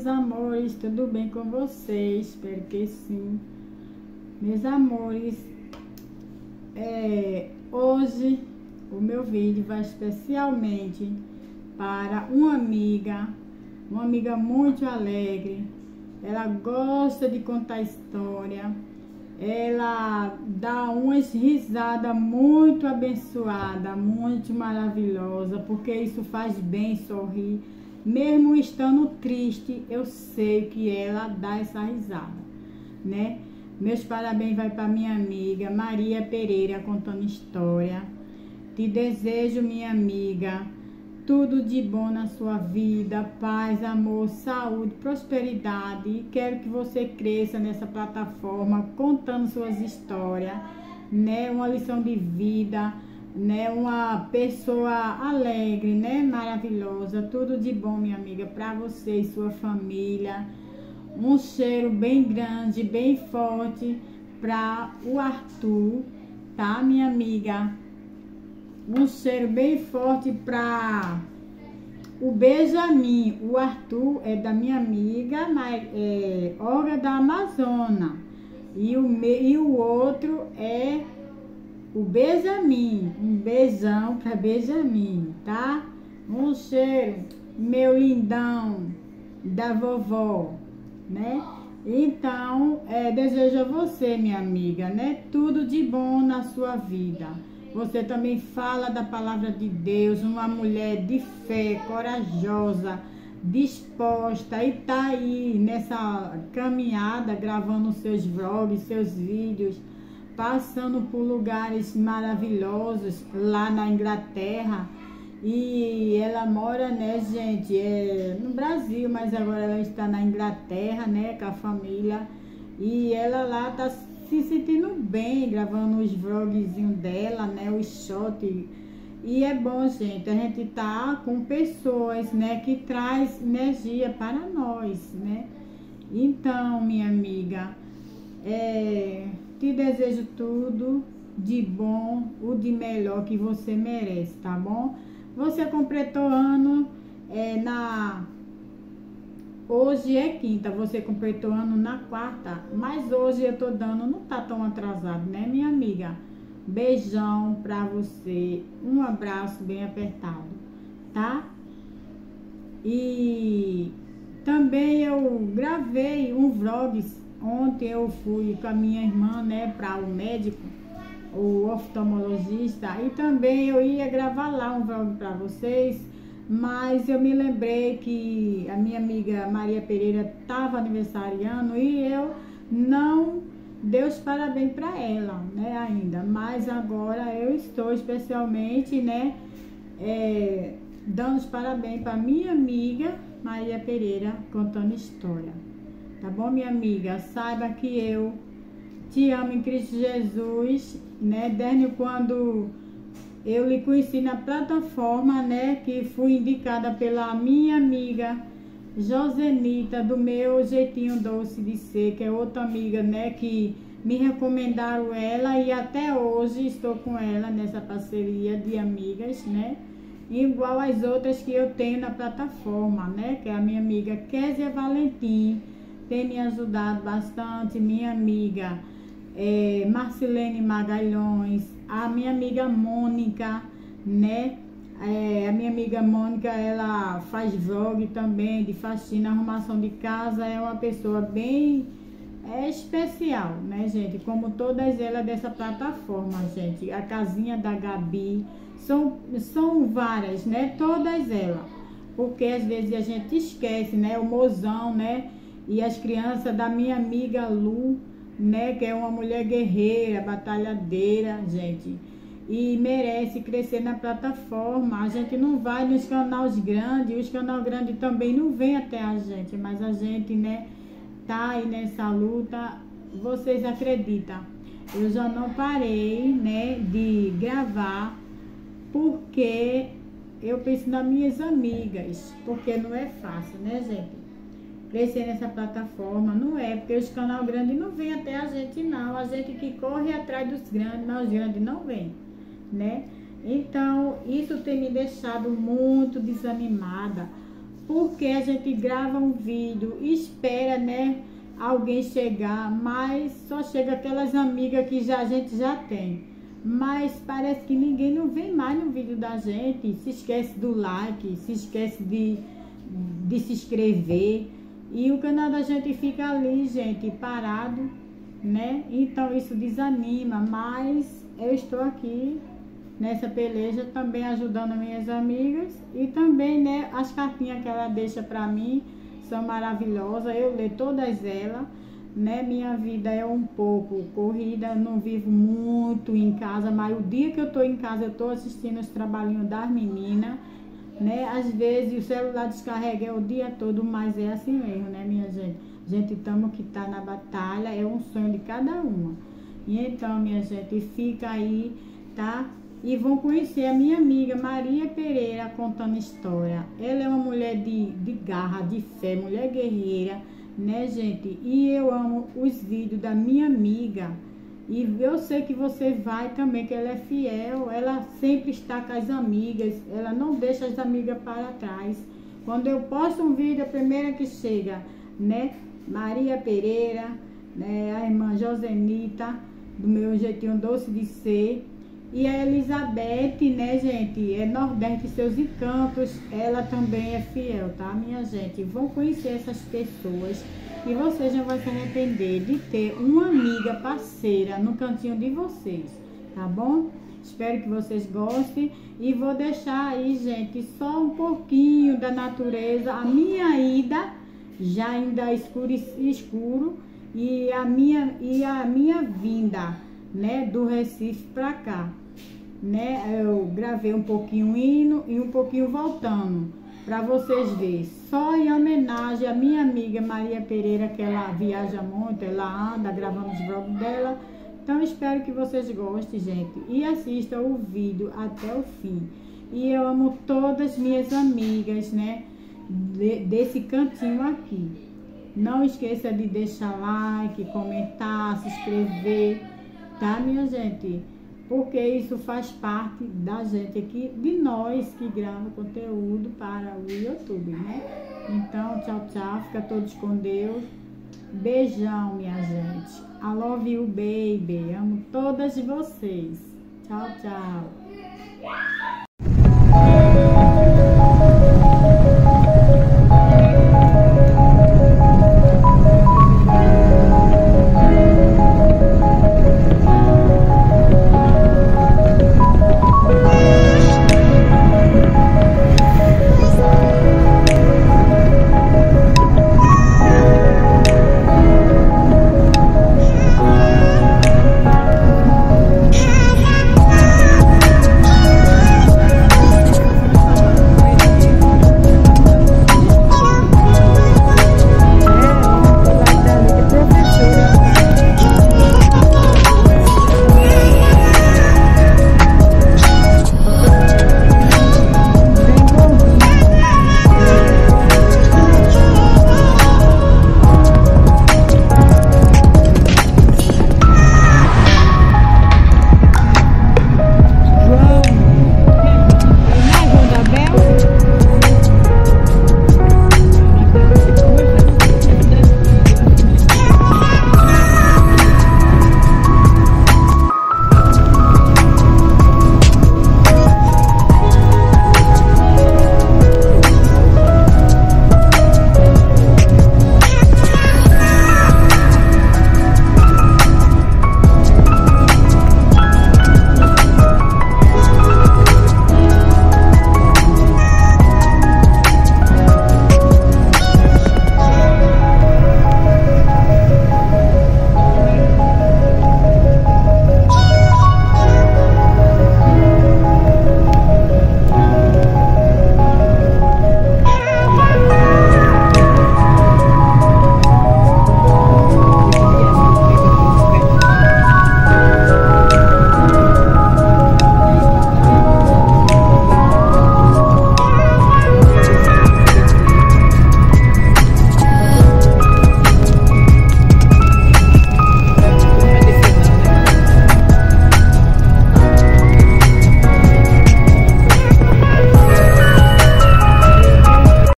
meus amores, tudo bem com vocês? Espero que sim. Meus amores, é, hoje o meu vídeo vai especialmente para uma amiga, uma amiga muito alegre. Ela gosta de contar história. Ela dá umas risadas muito abençoada, muito maravilhosa, porque isso faz bem sorrir mesmo estando triste, eu sei que ela dá essa risada, né? Meus parabéns vai para minha amiga Maria Pereira contando história. Te desejo, minha amiga, tudo de bom na sua vida, paz, amor, saúde, prosperidade. E quero que você cresça nessa plataforma contando suas histórias, né? Uma lição de vida né? Uma pessoa alegre, né? Maravilhosa, tudo de bom, minha amiga, para você e sua família. Um cheiro bem grande, bem forte para o Arthur, tá, minha amiga? Um cheiro bem forte para o Benjamin. O Arthur é da minha amiga, é, Olga da Amazônia. E o, e o outro é o Benjamin. Um beijão para Benjamin, tá? Um cheiro, meu lindão da vovó, né? Então, é, desejo a você, minha amiga, né? Tudo de bom na sua vida. Você também fala da palavra de Deus, uma mulher de fé, corajosa, disposta e tá aí nessa caminhada gravando seus vlogs, seus vídeos passando por lugares maravilhosos lá na Inglaterra. E ela mora, né, gente, é, no Brasil, mas agora ela está na Inglaterra, né, com a família. E ela lá tá se sentindo bem, gravando os vlogzinhos dela, né, os shots. E é bom, gente, a gente tá com pessoas, né, que traz energia para nós, né. Então, minha amiga, é, te desejo tudo de bom, o de melhor que você merece, tá bom? Você completou ano é, na. Hoje é quinta, você completou ano na quarta, mas hoje eu tô dando, não tá tão atrasado, né, minha amiga? Beijão pra você, um abraço bem apertado, tá? E também eu gravei um vlog Ontem eu fui com a minha irmã, né, para o médico, o oftalmologista, e também eu ia gravar lá um vlog para vocês, mas eu me lembrei que a minha amiga Maria Pereira estava aniversariando e eu não dei os parabéns para ela, né, ainda. Mas agora eu estou especialmente, né, é, dando os parabéns para minha amiga Maria Pereira contando história. Tá bom, minha amiga? Saiba que eu te amo em Cristo Jesus, né? Desde quando eu lhe conheci na plataforma, né? Que fui indicada pela minha amiga Josenita, do meu jeitinho doce de ser, que é outra amiga, né? Que me recomendaram ela e até hoje estou com ela nessa parceria de amigas, né? Igual as outras que eu tenho na plataforma, né? Que é a minha amiga Késia Valentim tem me ajudado bastante, minha amiga é, Marcelene Magalhães, a minha amiga Mônica, né? É, a minha amiga Mônica, ela faz vlog também de faxina, arrumação de casa, é uma pessoa bem é especial, né, gente? Como todas elas dessa plataforma, gente. A casinha da Gabi, são, são várias, né? Todas elas. Porque às vezes a gente esquece, né? O mozão, né? E as crianças da minha amiga Lu, né, que é uma mulher guerreira, batalhadeira, gente, e merece crescer na plataforma. A gente não vai nos canais grandes, os canais grandes também não vêm até a gente, mas a gente, né, tá aí nessa luta. Vocês acreditam? Eu já não parei, né, de gravar porque eu penso nas minhas amigas, porque não é fácil, né, gente? Crescer nessa plataforma. Não é, porque os canal grandes não vêm até a gente não. A gente que corre atrás dos grandes, mas os grandes não vêm, né? Então, isso tem me deixado muito desanimada, porque a gente grava um vídeo, espera, né, alguém chegar, mas só chega aquelas amigas que já a gente já tem. Mas parece que ninguém não vem mais no vídeo da gente, se esquece do like, se esquece de, de se inscrever. E o canal da gente fica ali, gente, parado, né? Então isso desanima, mas eu estou aqui nessa peleja também ajudando minhas amigas e também, né, as cartinhas que ela deixa para mim são maravilhosas, eu leio todas elas, né, minha vida é um pouco corrida, não vivo muito em casa, mas o dia que eu tô em casa eu tô assistindo os trabalhinhos das meninas, né, às vezes o celular descarrega o dia todo, mas é assim mesmo, né, minha gente, gente estamos que tá na batalha, é um sonho de cada uma, e então, minha gente, fica aí, tá? e vão conhecer a minha amiga Maria Pereira contando história. Ela é uma mulher de, de garra, de fé, mulher guerreira, né, gente? E eu amo os vídeos da minha amiga. E eu sei que você vai também, que ela é fiel, ela sempre está com as amigas, ela não deixa as amigas para trás. Quando eu posto um vídeo, a primeira que chega, né? Maria Pereira, né? a irmã Josenita, do meu jeitinho doce de ser, e a Elizabeth, né, gente, é Nordeste Seus Encantos, ela também é fiel, tá, minha gente? Vão conhecer essas pessoas e vocês não vão se arrepender de ter uma amiga parceira no cantinho de vocês, tá bom? Espero que vocês gostem e vou deixar aí, gente, só um pouquinho da natureza, a minha ida já ainda escuro, escuro e a minha e a minha vinda, né, do Recife para cá né? Eu gravei um pouquinho indo e um pouquinho voltando para vocês verem. Só em homenagem à minha amiga Maria Pereira, que ela viaja muito, ela anda gravando os vlogs dela. Então espero que vocês gostem, gente, e assistam o vídeo até o fim. E eu amo todas minhas amigas, né, de, desse cantinho aqui. Não esqueça de deixar like, comentar, se inscrever, tá, minha gente? porque isso faz parte da gente aqui, de nós que grava conteúdo para o YouTube, né? Então, tchau, tchau, fica todos com Deus. Beijão, minha gente. I love you, baby. Amo todas vocês. Tchau, tchau.